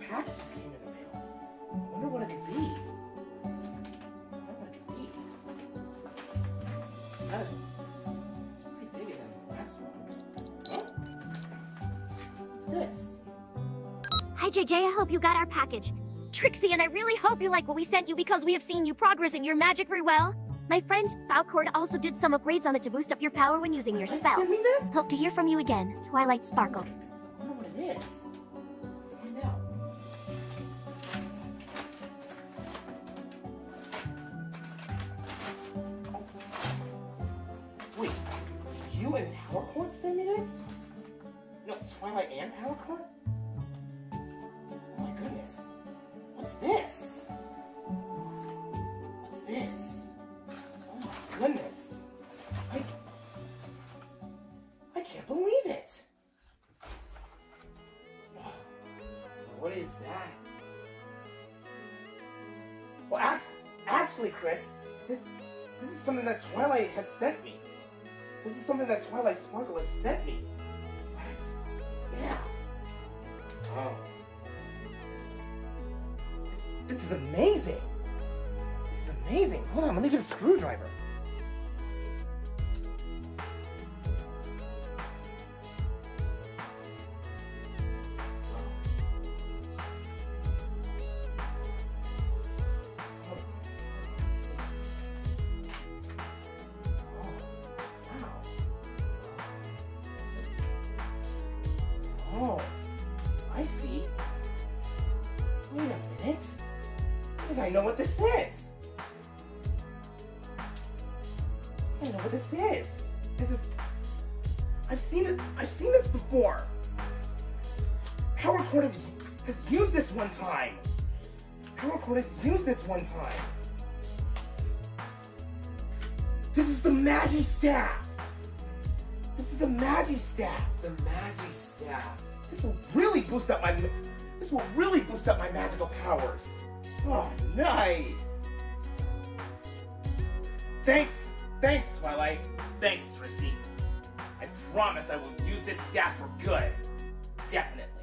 came in the mail. I wonder what it could be. I wonder what it could be. Hi, JJ. I hope you got our package. Trixie, and I really hope you like what we sent you because we have seen you progress in your magic very well. My friend, Power Cord, also did some upgrades on it to boost up your power when using your spells. Hope to hear from you again, Twilight Sparkle. I what it is. Twilight and Cord? Oh my goodness. What's this? What's this? Oh my goodness. I, I can't believe it. What is that? Well, act- actually, Chris, this this is something that Twilight has sent me. This is something that Twilight Sparkle has sent me. This is amazing. This is amazing. Hold on, let me get a screwdriver. Think I know what this is. I know what this is. This is. I've seen it. I've seen this before. Power Cord has, has used this one time. Power Cord has used this one time. This is the MagiStaff. This is the MagiStaff. The MagiStaff. This will really boost up my. This will really boost up my magical powers. Oh, nice. Thanks, thanks, Twilight. Thanks, Trixie. I promise I will use this staff for good. Definitely.